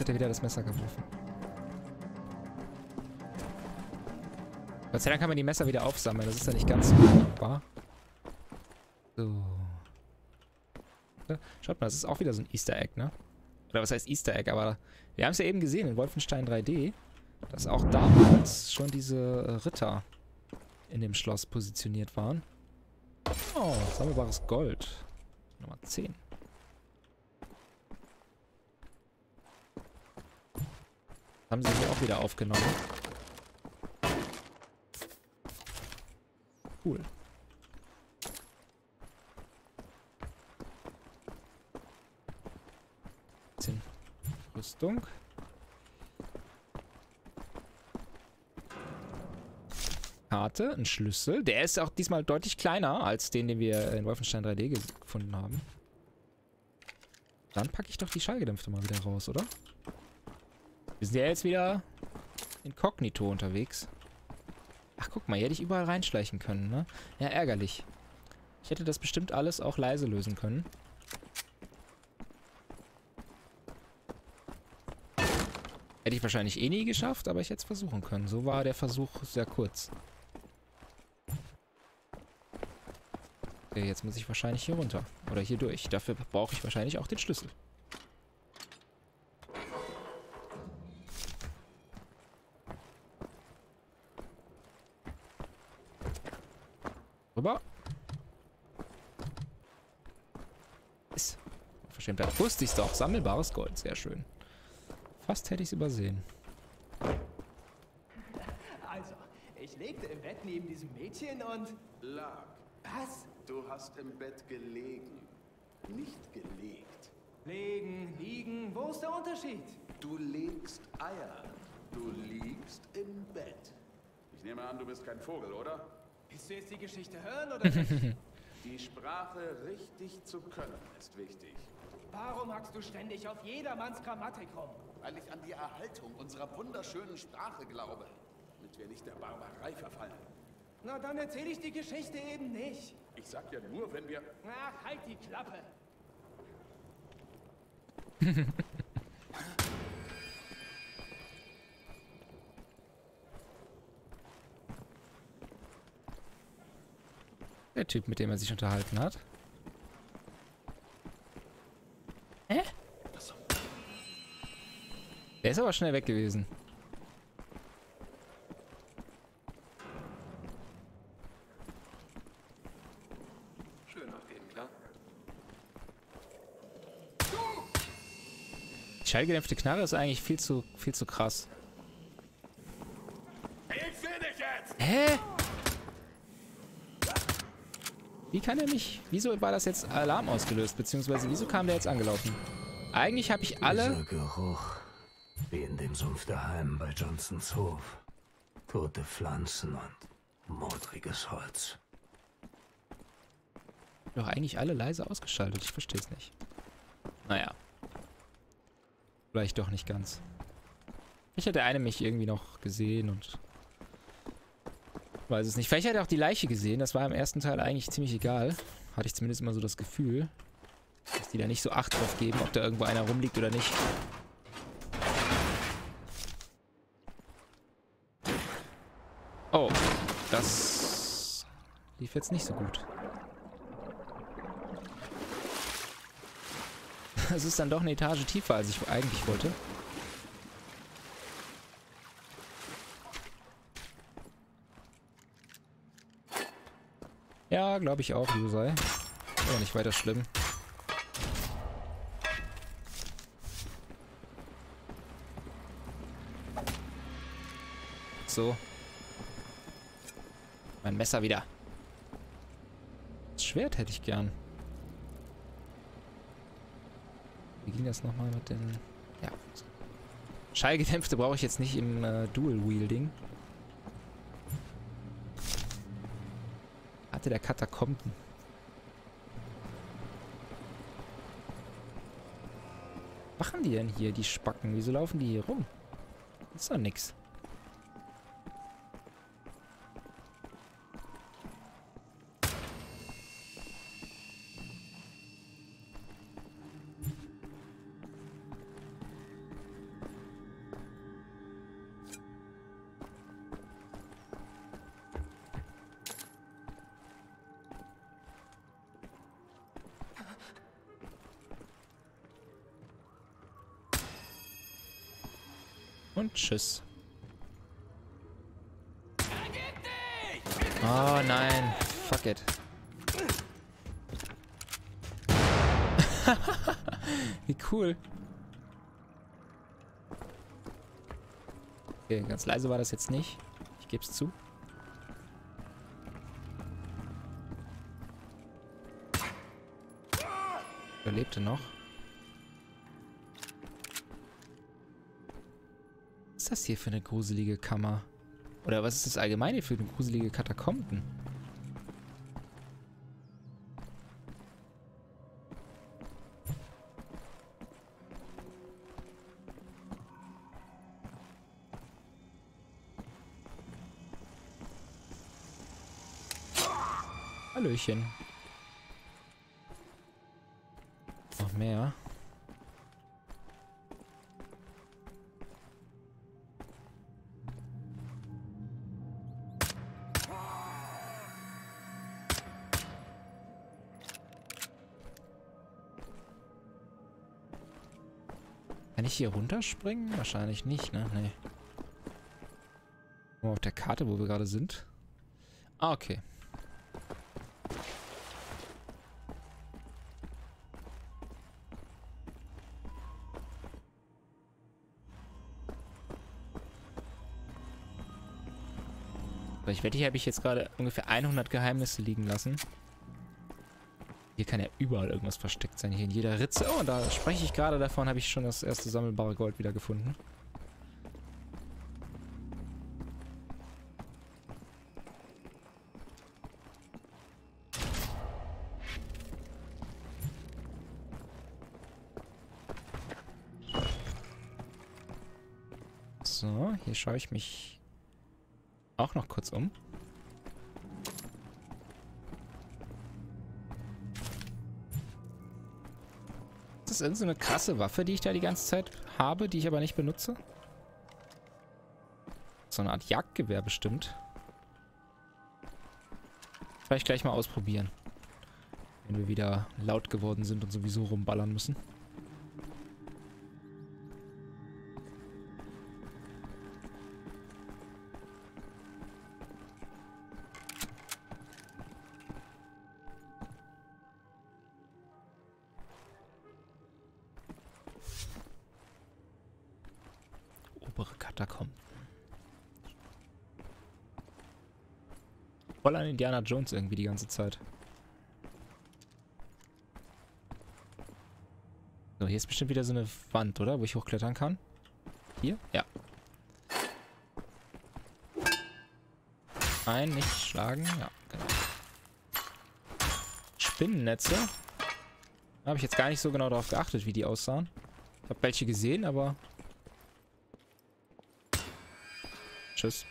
Jetzt hat er wieder das Messer geworfen. Gott sei Dank kann man die Messer wieder aufsammeln. Das ist ja nicht ganz machbar. So. Schaut mal, das ist auch wieder so ein Easter Egg, ne? Oder was heißt Easter Egg? Aber wir haben es ja eben gesehen in Wolfenstein 3D, dass auch damals schon diese Ritter in dem Schloss positioniert waren. Oh, sammelbares Gold. Nummer 10. Haben sie hier auch wieder aufgenommen. Cool. Bisschen Rüstung. Karte, ein Schlüssel. Der ist auch diesmal deutlich kleiner als den, den wir in Wolfenstein 3D gefunden haben. Dann packe ich doch die Schallgedämpfte mal wieder raus, oder? Wir sind ja jetzt wieder inkognito unterwegs. Ach, guck mal, hier hätte ich überall reinschleichen können, ne? Ja, ärgerlich. Ich hätte das bestimmt alles auch leise lösen können. Hätte ich wahrscheinlich eh nie geschafft, aber ich hätte es versuchen können. So war der Versuch sehr kurz. Okay, jetzt muss ich wahrscheinlich hier runter. Oder hier durch. Dafür brauche ich wahrscheinlich auch den Schlüssel. Rüber. Ist. Verschämt. Da wusste ich es doch. Sammelbares Gold. Sehr schön. Fast hätte ich es übersehen. Also, ich legte im Bett neben diesem Mädchen und... Lag. Was? Du hast im Bett gelegen, nicht gelegt. Legen, liegen, wo ist der Unterschied? Du legst Eier. Du liegst im Bett. Ich nehme an, du bist kein Vogel, oder? Willst du jetzt die Geschichte hören oder nicht? Die Sprache richtig zu können ist wichtig. Warum hackst du ständig auf jedermanns Grammatik rum? Weil ich an die Erhaltung unserer wunderschönen Sprache glaube, damit wir nicht der Barbarei verfallen. Na, dann erzähle ich die Geschichte eben nicht. Ich sag ja nur, wenn wir... Ach, halt die Klappe. Der Typ, mit dem er sich unterhalten hat. Der ist aber schnell weg gewesen. Schön auf jeden, klar. Die schallgedämpfte Knarre ist eigentlich viel zu, viel zu krass. Ich seh dich jetzt! Hä? Wie kann er mich... Wieso war das jetzt Alarm ausgelöst? Beziehungsweise wieso kam der jetzt angelaufen? Eigentlich habe ich alle... Dieser Geruch, wie in dem Sumpf daheim bei Johnsons Hof. Tote Pflanzen und modriges Holz. Doch eigentlich alle leise ausgeschaltet. Ich verstehe es nicht. Naja. Vielleicht doch nicht ganz. Ich hätte eine mich irgendwie noch gesehen und... Weiß es nicht. Vielleicht hat er auch die Leiche gesehen. Das war im ersten Teil eigentlich ziemlich egal. Hatte ich zumindest immer so das Gefühl. Dass die da nicht so Acht drauf geben, ob da irgendwo einer rumliegt oder nicht. Oh. Das lief jetzt nicht so gut. Es ist dann doch eine Etage tiefer, als ich eigentlich wollte. Ja, glaube ich auch, Yusai. Aber nicht weiter schlimm. So. Mein Messer wieder. Das Schwert hätte ich gern. Wie ging das nochmal mit den... Ja. Schallgedämpfte brauche ich jetzt nicht im äh, Dual-Wielding. Hatte der Katakomben. Machen die denn hier, die Spacken? Wieso laufen die hier rum? ist doch nix. Tschüss. Oh nein. Fuck it. Wie cool. Okay, ganz leise war das jetzt nicht. Ich gebe es zu. Überlebte noch. Ist das hier für eine gruselige Kammer? Oder was ist das allgemeine für eine gruselige Katakomben? Hallöchen. Noch mehr. Kann ich hier runterspringen? Wahrscheinlich nicht, ne? Nee. Nur auf der Karte, wo wir gerade sind. Ah, okay. Ich wette, hier habe ich jetzt gerade ungefähr 100 Geheimnisse liegen lassen. Hier kann ja überall irgendwas versteckt sein. Hier in jeder Ritze. Oh, und da spreche ich gerade davon, habe ich schon das erste sammelbare Gold wieder gefunden. So, hier schaue ich mich auch noch kurz um. Das irgendeine so krasse Waffe, die ich da die ganze Zeit habe, die ich aber nicht benutze? So eine Art Jagdgewehr bestimmt. Vielleicht gleich mal ausprobieren. Wenn wir wieder laut geworden sind und sowieso rumballern müssen. Katakomben. Voll an Indiana Jones irgendwie die ganze Zeit. So, hier ist bestimmt wieder so eine Wand, oder? Wo ich hochklettern kann. Hier? Ja. Ein, nicht schlagen. Ja, genau. Spinnennetze. Da habe ich jetzt gar nicht so genau darauf geachtet, wie die aussahen. Ich habe welche gesehen, aber Tschüss.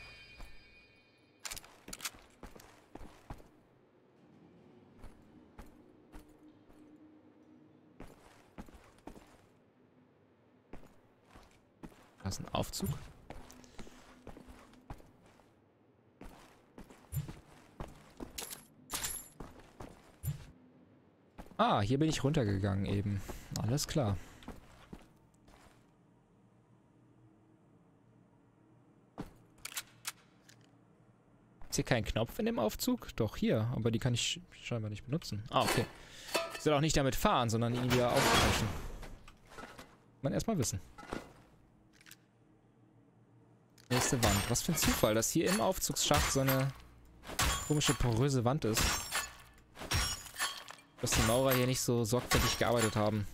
Da ist ein Aufzug. Ah, hier bin ich runtergegangen eben. Alles klar. Hier keinen Knopf in dem Aufzug? Doch, hier. Aber die kann ich scheinbar nicht benutzen. Ah, okay. Ich soll auch nicht damit fahren, sondern ihn wieder aufbrechen. Man erstmal wissen. Nächste Wand. Was für ein Zufall, dass hier im Aufzugsschacht so eine komische poröse Wand ist. Dass die Maurer hier nicht so sorgfältig gearbeitet haben.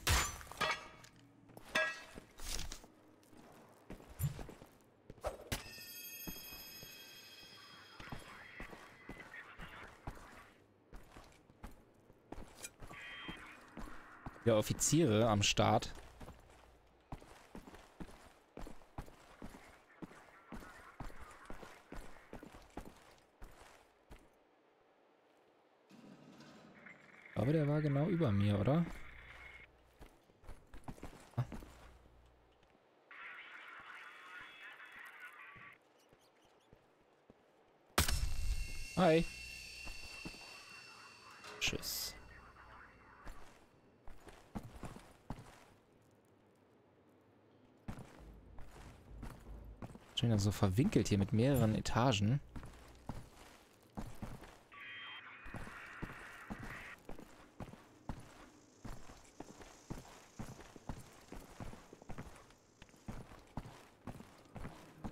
Ja, Offiziere am Start. Aber der war genau über mir, oder? Hi. Tschüss. Schon wieder so verwinkelt hier mit mehreren Etagen.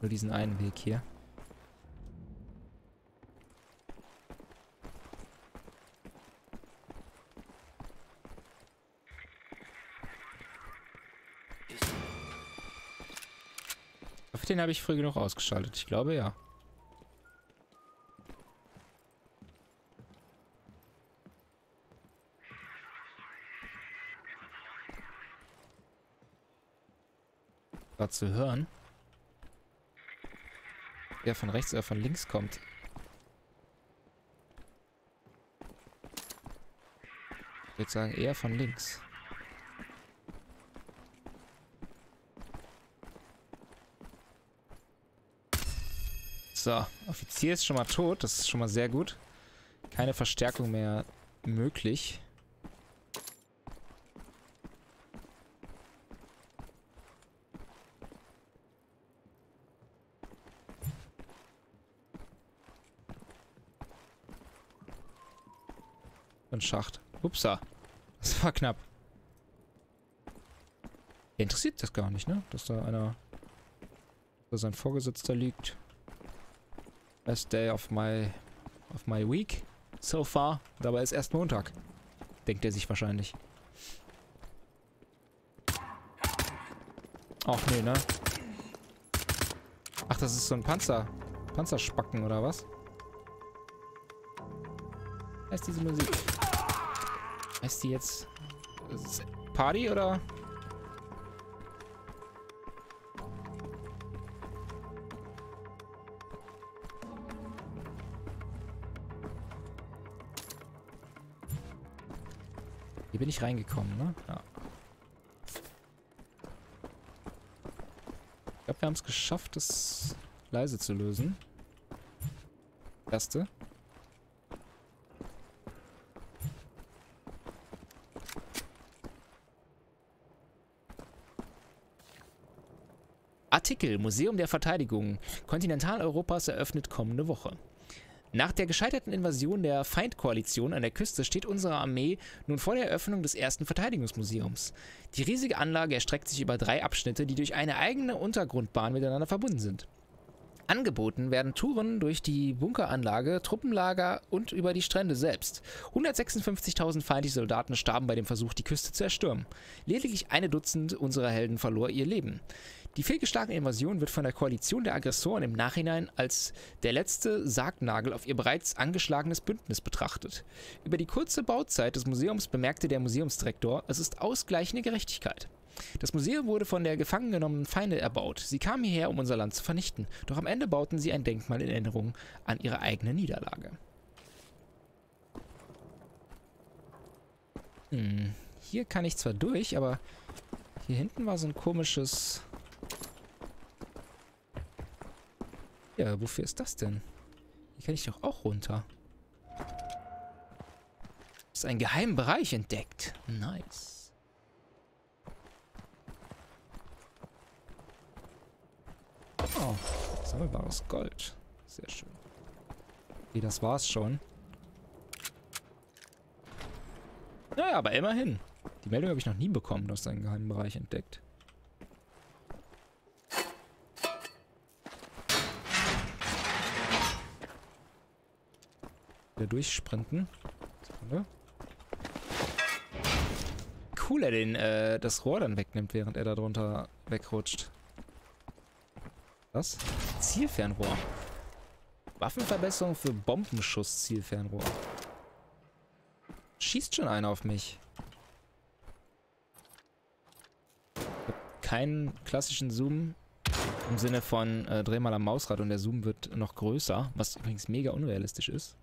Nur diesen einen Weg hier. Den habe ich früh genug ausgeschaltet. Ich glaube ja. War zu hören. Wer von rechts oder von links kommt. Ich würde sagen eher von links. So, Offizier ist schon mal tot. Das ist schon mal sehr gut. Keine Verstärkung mehr möglich. Ein Schacht. Upsa. Das war knapp. Interessiert das gar nicht, ne? Dass da einer... Dass sein Vorgesetzter liegt. Best day of my... of my week so far. Dabei ist erst Montag. Denkt er sich wahrscheinlich. Ach nee, ne? Ach, das ist so ein Panzer... Panzerspacken, oder was? Ist diese Musik? Heißt die jetzt Party oder? Bin ich reingekommen, ne? Ja. Ich glaube, wir haben es geschafft, das leise zu lösen. Erste. Artikel Museum der Verteidigung Kontinentaleuropas eröffnet kommende Woche. Nach der gescheiterten Invasion der Feindkoalition an der Küste steht unsere Armee nun vor der Eröffnung des ersten Verteidigungsmuseums. Die riesige Anlage erstreckt sich über drei Abschnitte, die durch eine eigene Untergrundbahn miteinander verbunden sind. Angeboten werden Touren durch die Bunkeranlage, Truppenlager und über die Strände selbst. 156.000 feindliche Soldaten starben bei dem Versuch, die Küste zu erstürmen. Lediglich eine Dutzend unserer Helden verlor ihr Leben. Die fehlgeschlagene Invasion wird von der Koalition der Aggressoren im Nachhinein als der letzte Sargnagel auf ihr bereits angeschlagenes Bündnis betrachtet. Über die kurze Bauzeit des Museums bemerkte der Museumsdirektor, es ist ausgleichende Gerechtigkeit. Das Museum wurde von der gefangen genommenen Feinde erbaut. Sie kamen hierher, um unser Land zu vernichten. Doch am Ende bauten sie ein Denkmal in Erinnerung an ihre eigene Niederlage. Hm, hier kann ich zwar durch, aber hier hinten war so ein komisches... Ja, wofür ist das denn? Hier kann ich doch auch runter. Ist ein geheimer Bereich entdeckt. Nice. Oh, sammelbares Gold. Sehr schön. Okay, das war's schon. Naja, aber immerhin. Die Meldung habe ich noch nie bekommen, dass einen geheimen Bereich entdeckt. Wieder durchsprinten. Sekunde. Cool, er den, äh, das Rohr dann wegnimmt, während er da drunter wegrutscht. Was? Zielfernrohr. Waffenverbesserung für Bombenschuss-Zielfernrohr. Schießt schon einer auf mich. Keinen klassischen Zoom im Sinne von äh, dreh mal am Mausrad und der Zoom wird noch größer, was übrigens mega unrealistisch ist.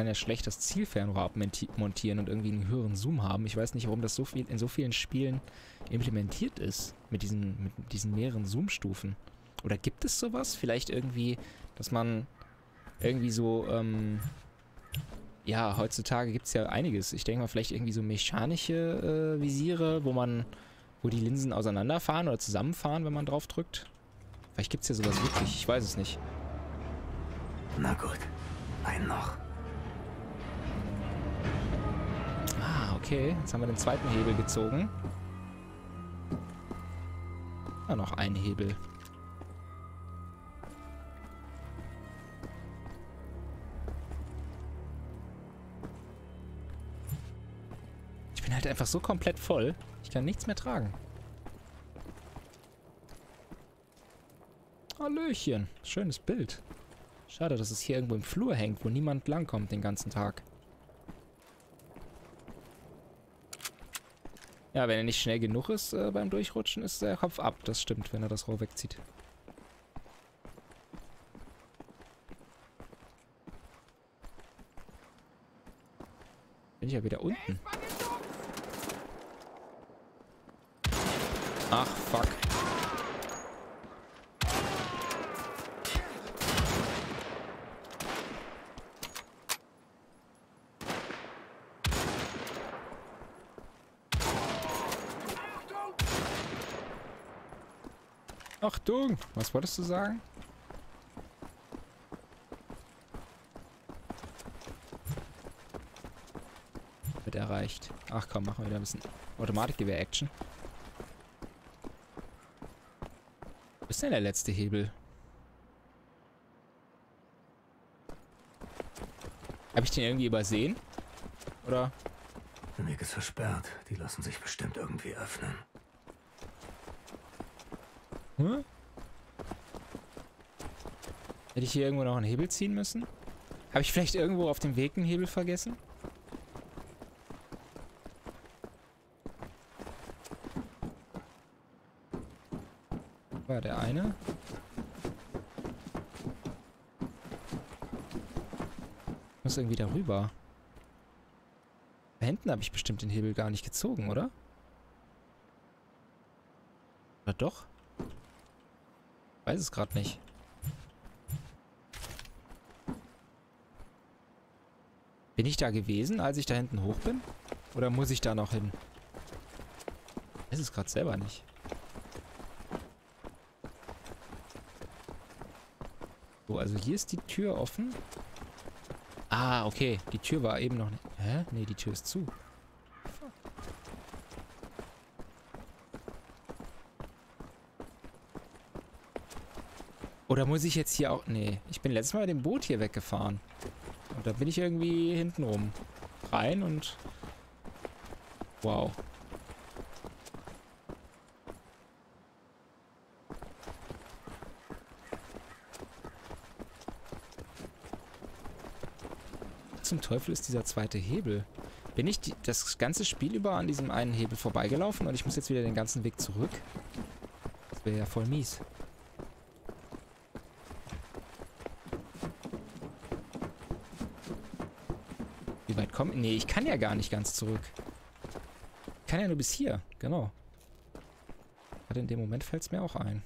Kann ja schlecht das Zielfernrohr abmontieren und irgendwie einen höheren Zoom haben. Ich weiß nicht, warum das so viel in so vielen Spielen implementiert ist mit diesen, mit diesen mehreren Zoom-Stufen. Oder gibt es sowas? Vielleicht irgendwie, dass man irgendwie so, ähm, ja, heutzutage gibt es ja einiges. Ich denke mal, vielleicht irgendwie so mechanische äh, Visiere, wo man Wo die Linsen auseinanderfahren oder zusammenfahren, wenn man drauf drückt. Vielleicht gibt es hier sowas wirklich. Ich weiß es nicht. Na gut, ein noch. Okay. Jetzt haben wir den zweiten Hebel gezogen. Ah, noch ein Hebel. Ich bin halt einfach so komplett voll. Ich kann nichts mehr tragen. Hallöchen. Schönes Bild. Schade, dass es hier irgendwo im Flur hängt, wo niemand langkommt den ganzen Tag. Ja, wenn er nicht schnell genug ist äh, beim Durchrutschen, ist der Kopf ab. Das stimmt, wenn er das Rohr wegzieht. Bin ich ja wieder unten. Ach, fuck. Achtung! Was wolltest du sagen? Wird erreicht. Ach komm, machen wir wieder ein bisschen Automatikgewehr-Action. Wo ist denn der letzte Hebel? Habe ich den irgendwie übersehen? Oder? Der Weg ist versperrt. Die lassen sich bestimmt irgendwie öffnen. Hm? Hätte ich hier irgendwo noch einen Hebel ziehen müssen? Habe ich vielleicht irgendwo auf dem Weg einen Hebel vergessen? War der eine? Ich muss irgendwie darüber. Da hinten habe ich bestimmt den Hebel gar nicht gezogen, oder? Oder doch? Weiß es gerade nicht. Bin ich da gewesen, als ich da hinten hoch bin? Oder muss ich da noch hin? Ich weiß es gerade selber nicht. So, also hier ist die Tür offen. Ah, okay. Die Tür war eben noch nicht... Hä? Nee, die Tür ist zu. Oder muss ich jetzt hier auch... Nee, ich bin letztes Mal mit dem Boot hier weggefahren. Und da bin ich irgendwie hinten rum. Rein und... Wow. Zum Teufel ist dieser zweite Hebel? Bin ich die, das ganze Spiel über an diesem einen Hebel vorbeigelaufen und ich muss jetzt wieder den ganzen Weg zurück? Das wäre ja voll mies. Kommt... Nee, ich kann ja gar nicht ganz zurück. Ich kann ja nur bis hier. Genau. Gerade in dem Moment fällt es mir auch ein.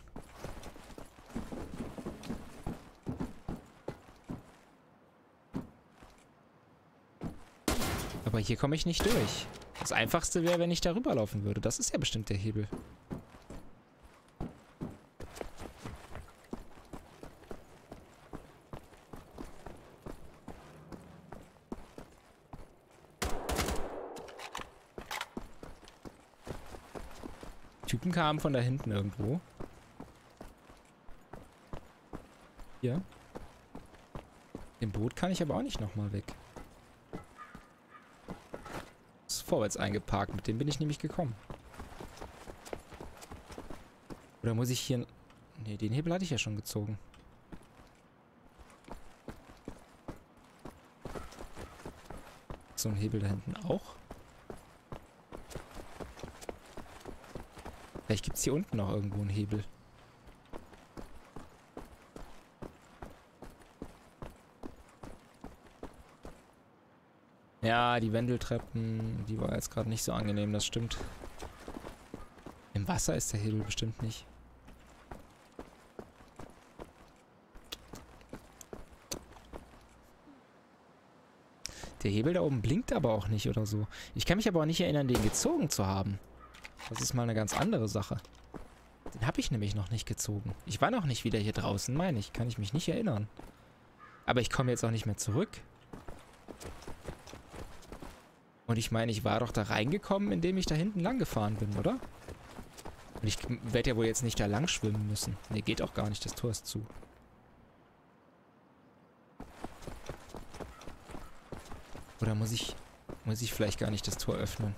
Aber hier komme ich nicht durch. Das Einfachste wäre, wenn ich darüber laufen würde. Das ist ja bestimmt der Hebel. Typen kamen von da hinten irgendwo. Hier. Im Boot kann ich aber auch nicht nochmal weg. Ist vorwärts eingeparkt, mit dem bin ich nämlich gekommen. Oder muss ich hier... Ne, den Hebel hatte ich ja schon gezogen. So ein Hebel da hinten auch. Vielleicht gibt es hier unten noch irgendwo einen Hebel. Ja, die Wendeltreppen, die war jetzt gerade nicht so angenehm, das stimmt. Im Wasser ist der Hebel bestimmt nicht. Der Hebel da oben blinkt aber auch nicht oder so. Ich kann mich aber auch nicht erinnern, den gezogen zu haben. Das ist mal eine ganz andere Sache. Den habe ich nämlich noch nicht gezogen. Ich war noch nicht wieder hier draußen, meine ich. Kann ich mich nicht erinnern. Aber ich komme jetzt auch nicht mehr zurück. Und ich meine, ich war doch da reingekommen, indem ich da hinten lang gefahren bin, oder? Und ich werde ja wohl jetzt nicht da lang schwimmen müssen. Ne, geht auch gar nicht. Das Tor ist zu. Oder muss ich... Muss ich vielleicht gar nicht das Tor öffnen?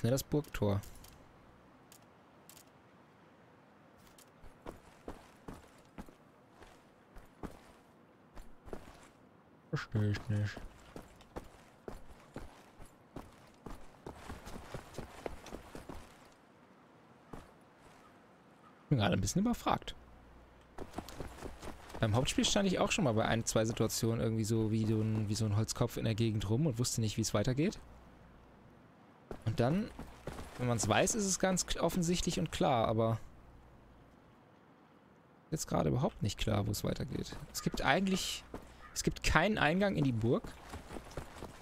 Öffne das Burgtor. Verstehe ich nicht. bin gerade ein bisschen überfragt. Beim Hauptspiel stand ich auch schon mal bei ein, zwei Situationen irgendwie so wie so ein, wie so ein Holzkopf in der Gegend rum und wusste nicht, wie es weitergeht. Dann, wenn man es weiß, ist es ganz offensichtlich und klar, aber jetzt gerade überhaupt nicht klar, wo es weitergeht. Es gibt eigentlich, es gibt keinen Eingang in die Burg,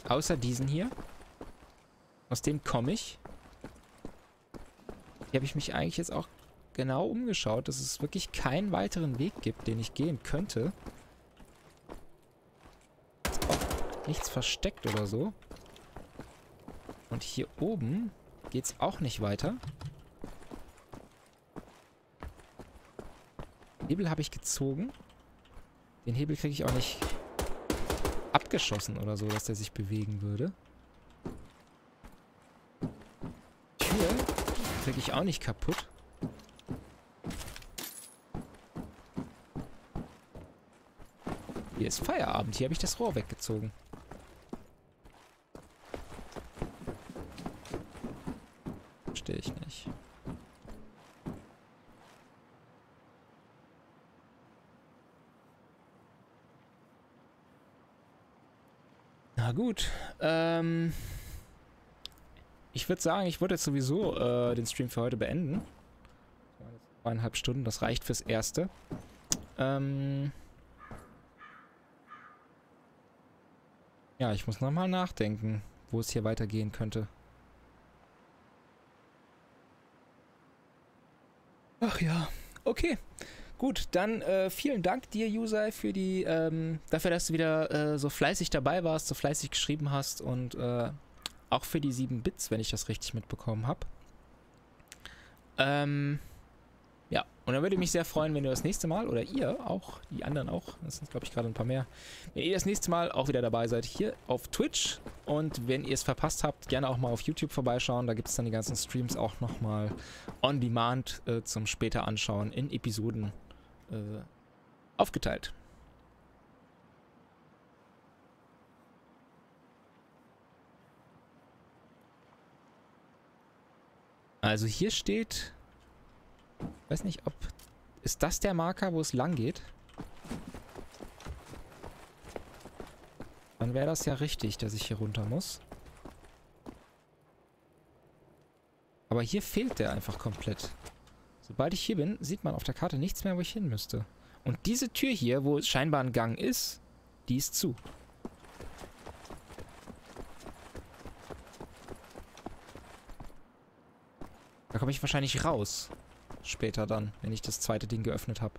außer diesen hier. Aus dem komme ich. Hier habe ich mich eigentlich jetzt auch genau umgeschaut, dass es wirklich keinen weiteren Weg gibt, den ich gehen könnte. Nichts versteckt oder so. Und hier oben geht es auch nicht weiter. Hebel habe ich gezogen. Den Hebel kriege ich auch nicht abgeschossen oder so, dass der sich bewegen würde. Tür kriege ich auch nicht kaputt. Hier ist Feierabend. Hier habe ich das Rohr weggezogen. Verstehe ich nicht. Na gut. Ähm ich würde sagen, ich würde jetzt sowieso äh, den Stream für heute beenden. Zweieinhalb Stunden, das reicht fürs Erste. Ähm... Ja, ich muss nochmal nachdenken, wo es hier weitergehen könnte. Ach ja, okay. Gut, dann äh, vielen Dank dir, Usai, für die, ähm, dafür, dass du wieder äh, so fleißig dabei warst, so fleißig geschrieben hast und äh, auch für die 7 Bits, wenn ich das richtig mitbekommen habe. Ähm, ja, und dann würde ich mich sehr freuen, wenn du das nächste Mal, oder ihr auch, die anderen auch, das sind glaube ich gerade ein paar mehr, wenn ihr das nächste Mal auch wieder dabei seid, hier auf Twitch. Und wenn ihr es verpasst habt, gerne auch mal auf YouTube vorbeischauen. Da gibt es dann die ganzen Streams auch nochmal on demand äh, zum später anschauen in Episoden äh, aufgeteilt. Also hier steht Weiß nicht, ob... Ist das der Marker, wo es lang geht? Dann wäre das ja richtig, dass ich hier runter muss. Aber hier fehlt der einfach komplett. Sobald ich hier bin, sieht man auf der Karte nichts mehr, wo ich hin müsste. Und diese Tür hier, wo scheinbar ein Gang ist, die ist zu. Da komme ich wahrscheinlich raus. Später dann, wenn ich das zweite Ding geöffnet habe.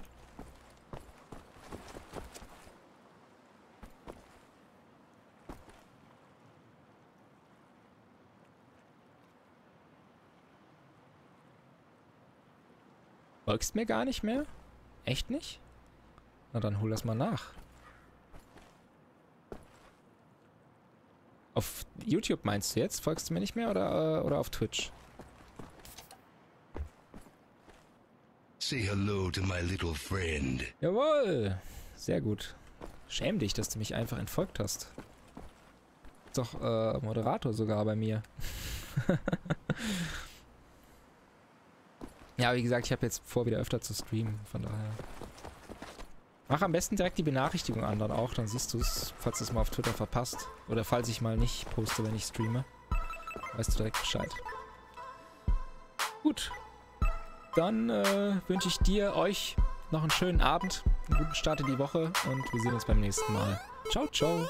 Folgst mir gar nicht mehr? Echt nicht? Na dann hol das mal nach. Auf YouTube meinst du jetzt? Folgst du mir nicht mehr oder, äh, oder auf Twitch? Say hello to my little friend. Jawohl. Sehr gut. Schäm dich, dass du mich einfach entfolgt hast. Doch äh, Moderator sogar bei mir. ja, wie gesagt, ich habe jetzt vor, wieder öfter zu streamen. Von daher. Mach am besten direkt die Benachrichtigung an dann auch. Dann siehst du es, falls du es mal auf Twitter verpasst. Oder falls ich mal nicht poste, wenn ich streame. Weißt du direkt Bescheid. Gut dann äh, wünsche ich dir, euch noch einen schönen Abend einen guten Start in die Woche und wir sehen uns beim nächsten Mal. Ciao, ciao.